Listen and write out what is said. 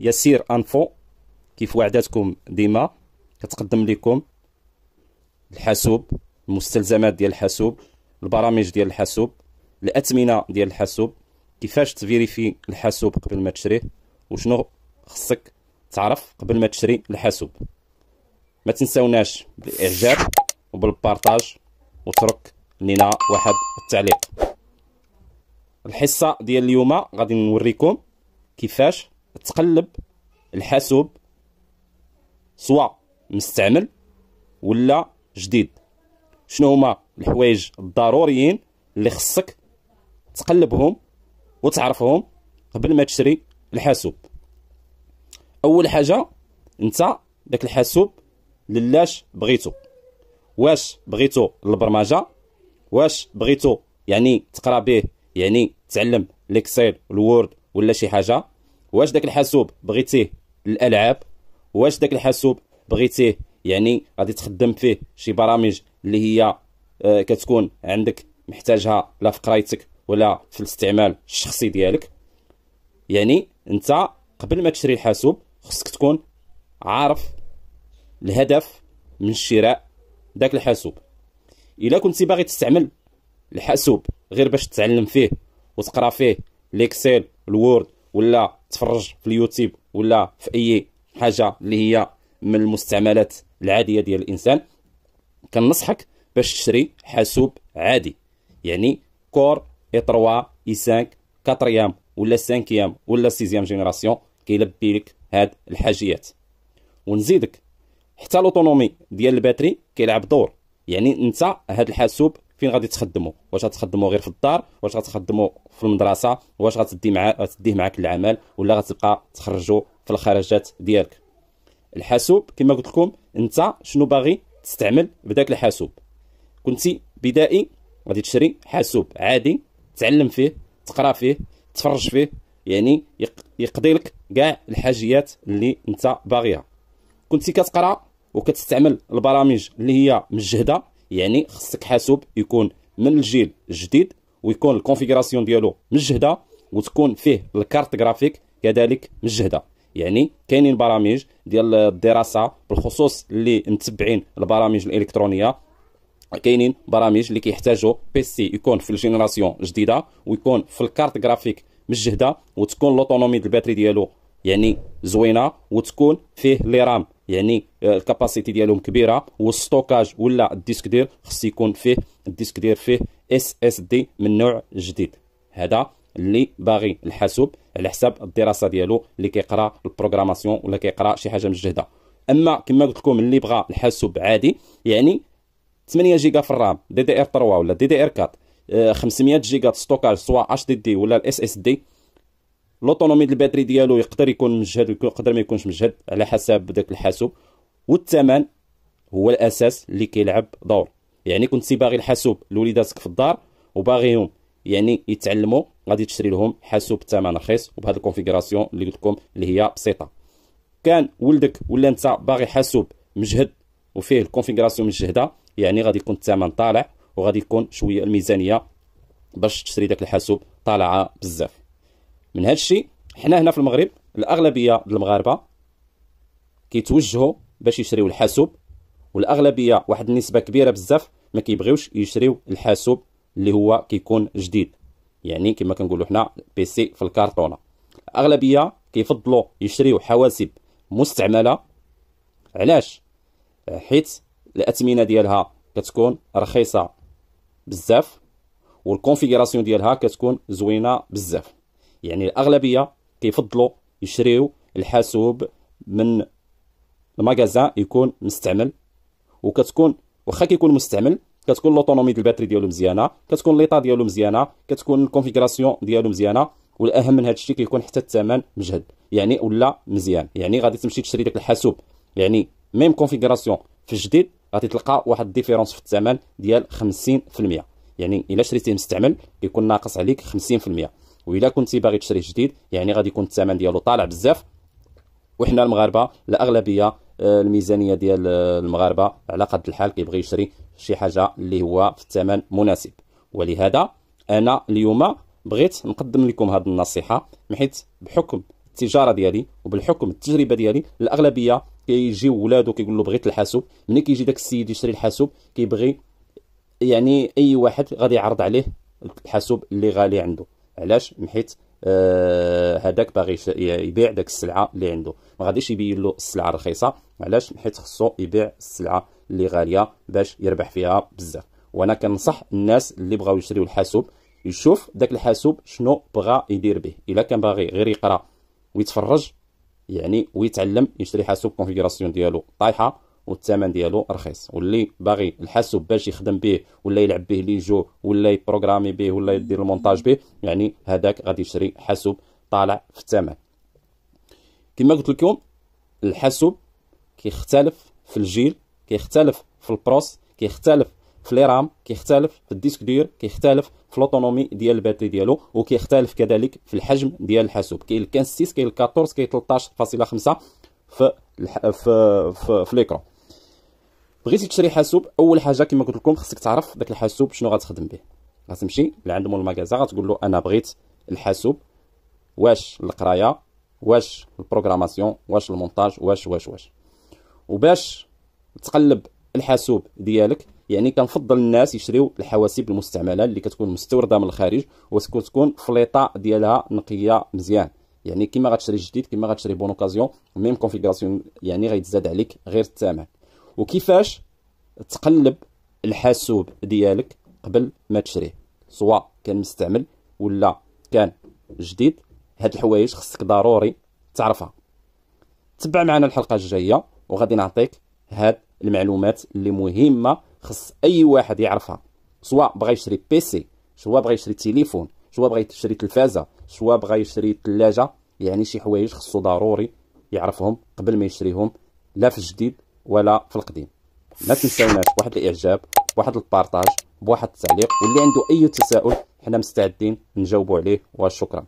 يسير انفو كيف وعدتكم ديما كتقدم لكم الحاسوب المستلزمات ديال الحاسوب البرامج ديال الحاسوب الاثمنه ديال الحاسوب كيفاش تفيريفي الحاسوب قبل ما تشريه وشنو خصك تعرف قبل ما تشري الحاسوب. ما تنساوناش بالإعجاب وبالبارطاج وترك لنا واحد التعليق. الحصة ديال اليوم غادي نوريكم كيفاش تقلب الحاسوب سواء مستعمل ولا جديد. شنو هما الحوايج الضروريين اللي خصك تقلبهم وتعرفهم قبل ما تشري الحاسوب؟ أول حاجة أنت داك الحاسوب للاش بغيتو؟ واش بغيتو البرمجة؟ واش بغيتو يعني تقرا به يعني تعلم l'Excel ال Word ولا شي حاجة؟ واش داك الحاسوب بغيتيه للألعاب؟ واش داك الحاسوب بغيتيه؟ يعني غادي تخدم فيه شي برامج اللي هي آه، كتكون عندك محتاجها لا في قرايتك ولا في الاستعمال الشخصي ديالك. يعني انت قبل ما تشري الحاسوب خصك تكون عارف الهدف من شراء داك الحاسوب. إلا كنتي باغي تستعمل الحاسوب غير باش تتعلم فيه وتقرا فيه l'Excel ال Word ولا تفرج في اليوتيوب ولا في أي حاجة اللي هي من المستعملات العادية ديال الإنسان كنصحك باش تشري حاسوب عادي. يعني Core i3 i5 4 ولا 5 ولا 6 génération كيلبي لك هاد الحاجيات. ونزيدك حتى l'autonomie ديال ال batterie كيلعب دور. يعني أنت هاد الحاسوب فين غادي تخدمو؟ واش غتخدمو غير في الدار؟ واش غتخدمو في المدرسة؟ واش غتدي مع غتديه معاك للعمل ولا غتبقى تخرجو في الخرجات ديالك؟ الحاسوب كما قلت لكم انت شنو باغي تستعمل بداك الحاسوب. كنتي بدائي غادي تشري حاسوب عادي تعلم فيه تقرا فيه تفرج فيه يعني يقضي لك كاع الحاجيات اللي انت باغيها. كنتي كتقرا وكتستعمل البرامج اللي هي مجهدة يعني خصك حاسوب يكون من الجيل الجديد ويكون ال configuration ديالو مجهدة وتكون فيه ال carte graphique كذلك مجهدة. يعني كاينين برامج ديال الدراسة بالخصوص اللي متبعين البرامج الإلكترونية. كاينين برامج اللي كيحتاجوا PC يكون في ال génération جديدة ويكون في ال carte graphique مجهدة وتكون l'autonomie ديال ال batterie ديالو. يعني زوينة وتكون فيه les RAM يعني آه، ال capacité ديالهم كبيرة وال stockage ولا ال disque dur خص يكون فيه ال disque dur فيه SSD من نوع جديد. هذا اللي باغي الحاسوب على حساب الدراسة ديالو اللي كيقرأ ال programmation ولا كيقرأ شي حاجة مجهدة. أما كما قلت لكم اللي بغى الحاسوب عادي يعني 8 جيجا في ال RAM DDR 3 ولا DDR 4 500 giga stockage سواء HDD ولا ال SSD l'autonomie ديال ال batterie ديالو يقدر يكون مجهد ويقدر ما يكونش مجهد على حسب داك الحاسوب. والثمن هو الأساس اللي كيلعب دور. يعني كنتي باغي الحاسوب لوليداتك في الدار وباغيهم يعني يتعلموا غادي تشري لهم حاسوب بثمن رخيص وبهذه ال configuration اللي قلت لكم اللي هي بسيطة. كان ولدك ولا انت باغي حاسوب مجهد وفيه ال configuration مجهدة يعني غادي يكون الثمن طالع وغادي يكون شوية الميزانية باش تشري داك الحاسوب طالعة بزاف. من هذا الشيء حنا هنا في المغرب الأغلبية المغاربة كيتوجهوا باش يشريو الحاسوب والأغلبية واحد النسبة كبيرة بزاف ما كيبغيوش يشريو الحاسوب اللي هو كيكون جديد. يعني كما كنقولوا حنا PC في الكرتونه الأغلبية كيفضلوا يشريو حواسب مستعملة. علاش؟ حيت الاثمنه ديالها كتكون رخيصة بزاف وال configuration ديالها كتكون زوينة بزاف. يعني الأغلبية كيفضلوا يشريو الحاسوب من ال magasin يكون مستعمل. وكتكون واخا كيكون مستعمل كتكون l'autonomie ديال ال batterie ديالو مزيانة كتكون l'état ديالو مزيانة كتكون ال configuration ديالو مزيانة والأهم من هذا الشيء كيكون حتى الثمن مجهد. يعني ولا مزيان. يعني غادي تمشي تشري داك الحاسوب. يعني même configuration في الجديد غادي تلقى واحد ال différence في الثمن ديال 50% يعني إلا شريتيه مستعمل كيكون ناقص عليك 50% وإلا كنتي باغي تشري جديد يعني غادي يكون الثمن ديالو طالع بزاف. وحنا المغاربة الاغلبيه آه، الميزانية ديال آه، المغاربة على قد الحال كيبغي يشري شي حاجة اللي هو في الثمن مناسب. ولهذا أنا اليوم بغيت نقدم لكم هذه النصيحة حيت بحكم التجارة ديالي وبالحكم التجربة ديالي الأغلبية كيجيو ولادو كيقول له بغيت الحاسوب. ملي كيجي داك السيد يشري الحاسوب كيبغي يعني أي واحد غادي يعرض عليه الحاسوب اللي غالي عنده. علاش حيت آه هذاك باغي يبيع داك السلعة اللي عنده. ما غاديش يبين له السلعة رخيصه علاش حيت خصو يبيع السلعة اللي غالية باش يربح فيها بزاف. وأنا كنصح الناس اللي بغاو يشريو الحاسوب يشوف داك الحاسوب شنو بغا يدير به. إلا كان باغي غير يقرأ ويتفرج يعني ويتعلم يشري حاسوب configuration ديالو طايحة والثمن ديالو رخيص. واللي باغي الحاسوب باش يخدم به ولا يلعب به les jeux ولا ي programmer به ولا يدير المونتاج به يعني هذاك غادي يشري حاسوب طالع في الثمن. كما قلت لكم الحاسوب كيختلف في الجيل كيختلف في ال process كيختلف في les RAM كيختلف في ال disque dur كيختلف في l'autonomie ديال ال batterie ديالو وكيختلف كذلك في الحجم ديال الحاسوب. كاين 15 6 كاين 14 كاين 13.5 في في في, في l'écran بغيتي تشري حاسوب أول حاجة كما قلت لكم خصك تعرف داك الحاسوب شنو غتخدم به. غتمشي لعند مول ال magasin غتقول له أنا بغيت الحاسوب. واش القراية؟ واش ال programmation؟ واش المونتاج؟ واش واش واش. وباش تقلب الحاسوب ديالك يعني كنفضل الناس يشريو الحواسيب المستعملة اللي كتكون مستوردة من الخارج وتكون في l'état ديالها نقية مزيان. يعني كما غتشري جديد كما غتشري bonne occasion même configuration يعني غيتزاد عليك غير الثمن وكيفاش تقلب الحاسوب ديالك قبل ما تشريه؟ سواء كان مستعمل ولا كان جديد هاد الحوايج خصك ضروري تعرفها. تبع معنا الحلقة الجاية وغادي نعطيك هاد المعلومات اللي مهمة خص أي واحد يعرفها. سواء بغى يشري بيسي سواء بغى يشري تليفون سواء بغى يشري تلفازة سواء بغى يشري ثلاجه يعني شي حوايج خصو ضروري يعرفهم قبل ما يشريهم لا في الجديد ولا في القديم. ما تنساوناش بواحد الإعجاب بواحد البارطاج بواحد التعليق واللي عنده أي تساؤل حنا مستعدين نجاوبوا عليه وشكرا.